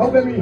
Oh, baby.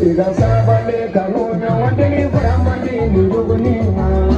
Ida sabale kanunya wandeni framani nujuguni Musawiyo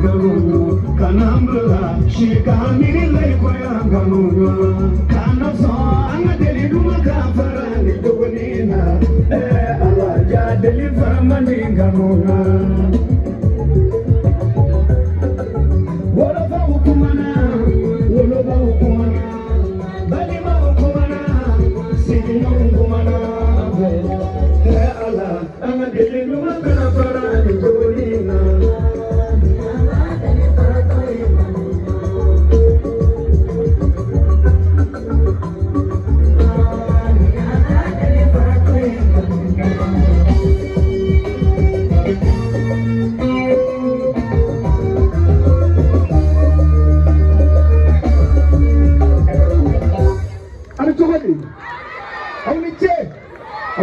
bimawo bara nyawa deli faramandi bimawo jafona deli faramandi anasabale Kanambla, she got me like Koyanganuwa. Kana so, anga deli duma kafara ni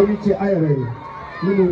ẹni tí ayẹrẹ nínú.